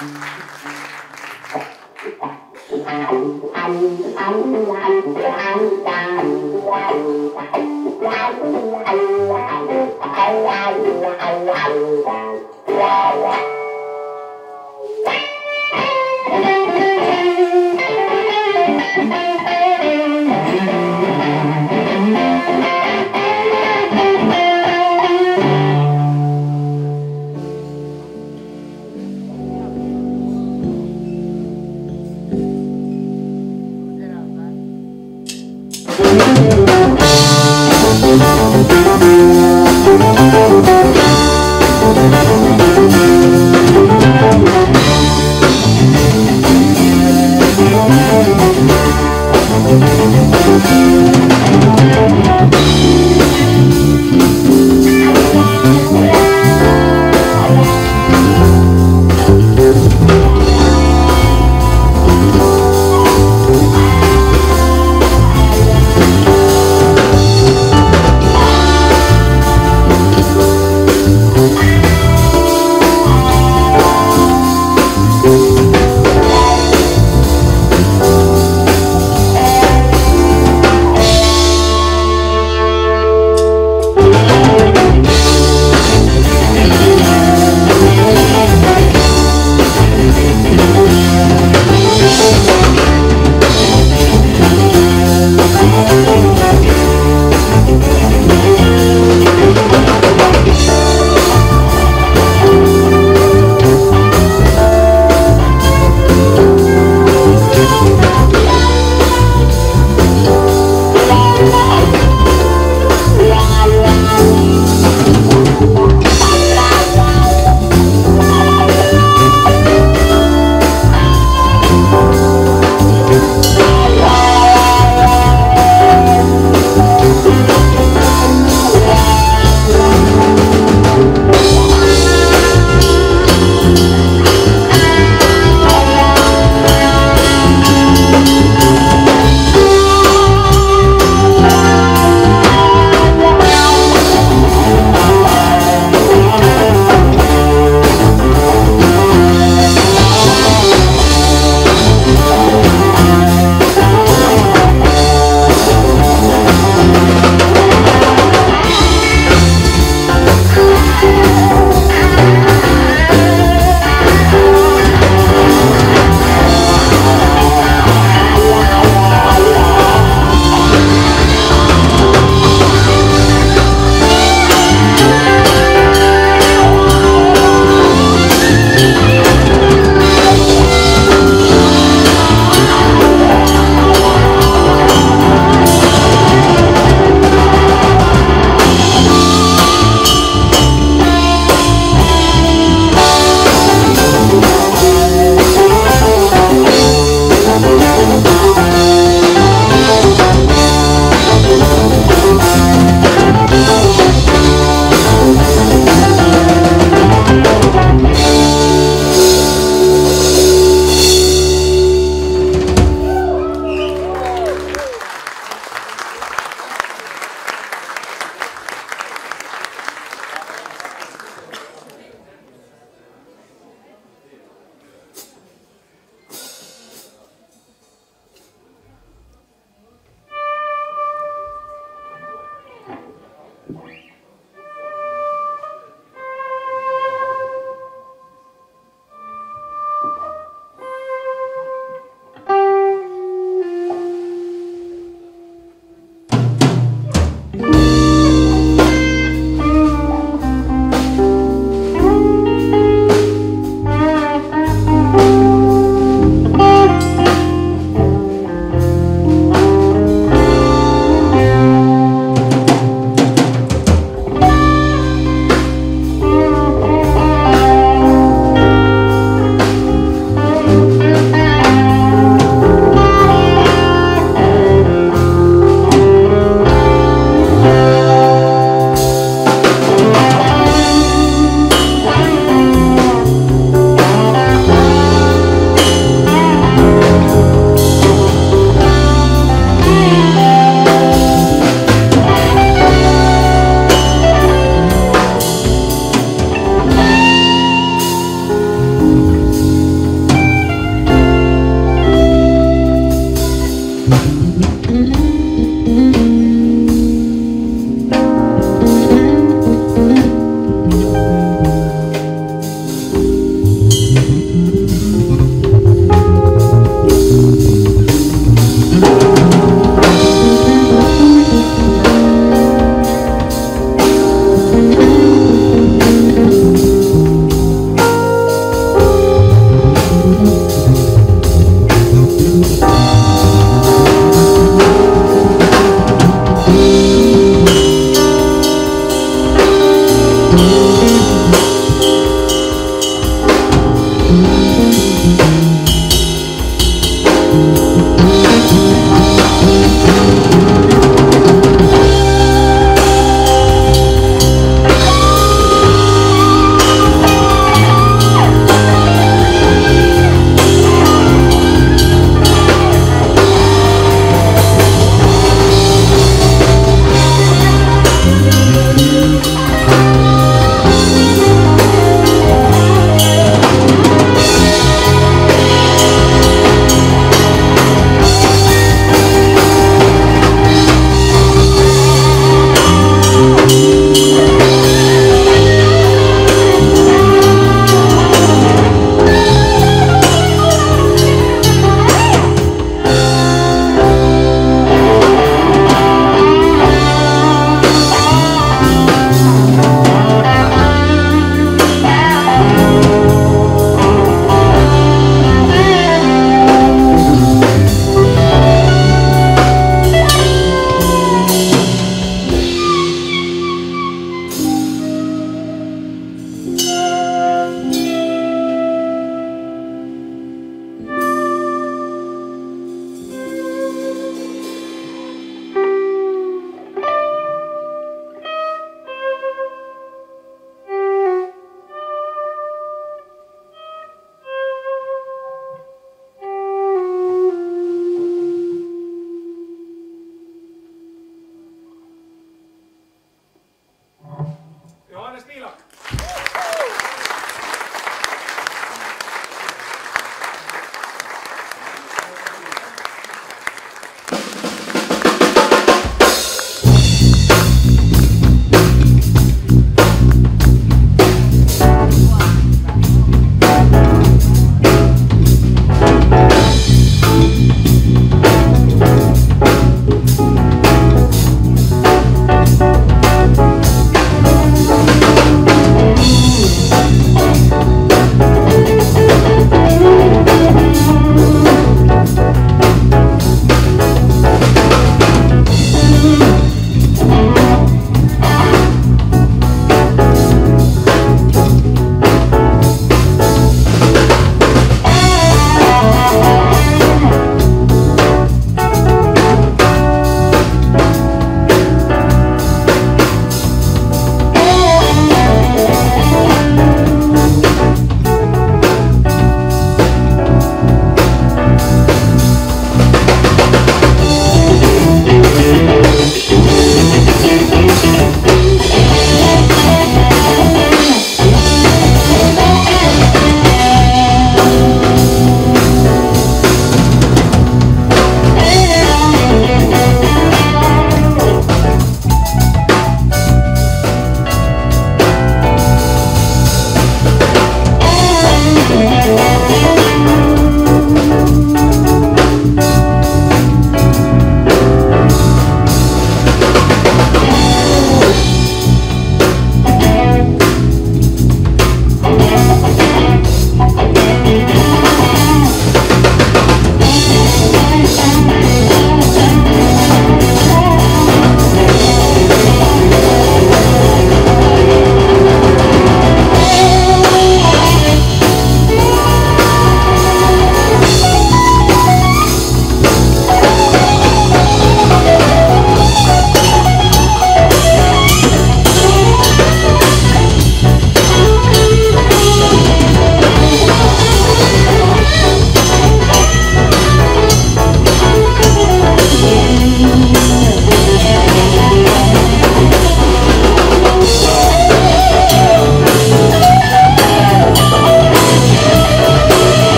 Wow, wow.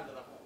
Alejandra.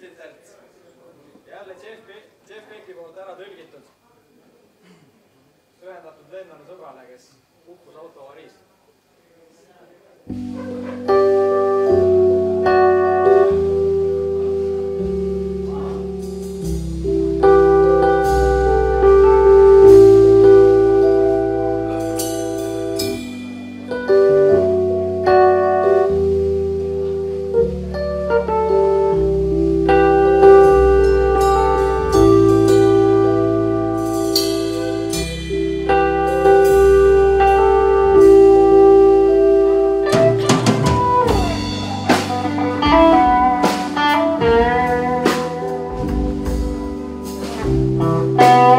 tiitlitelt. jälle Jeff, Jeff Becki poolt ära tõlgitud. ühendatud lennule sõbrale, kes hukkus autoavariist Música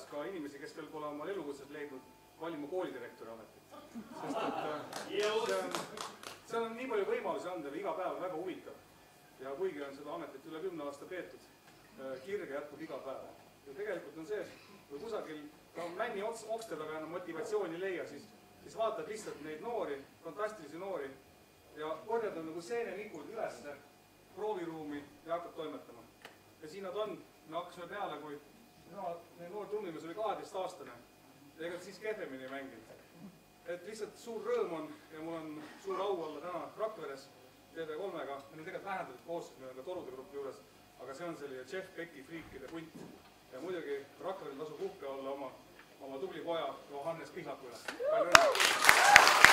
seas ka inimesi, kes veel pole oma elukutset leidnud, valima koolidirektori ametit. sest et äh, see on, seal on nii palju võimalusi anda ja iga päev on väga huvitav. ja kuigi on seda ametit üle kümne aasta peetud, äh, kirge jätkub iga päev. ja tegelikult on see, kui kusagil ka männi ots, okste taga enam motivatsiooni ei leia, siis, siis vaatad lihtsalt neid noori, fantastilisi noori ja korjad nad nagu seenenikud ülesse prooviruumi ja hakkad toimetama. ja siin nad on, me hakkasime peale, kui mina, meie noor trummimees oli kaheteistaastane ja ega ta siis kehvemini ei mänginud. et lihtsalt suur rõõm on ja mul on suur au olla täna Rakveres TV3-ga, meil on tegelikult vähendatud koostöös, meil on ka torude grupi juures, aga see on selline Jeff Becki friikide punt. ja muidugi Rakverel tasub uhke olla oma, oma tubli poja Johannes Pihlaku üle. palju õnne!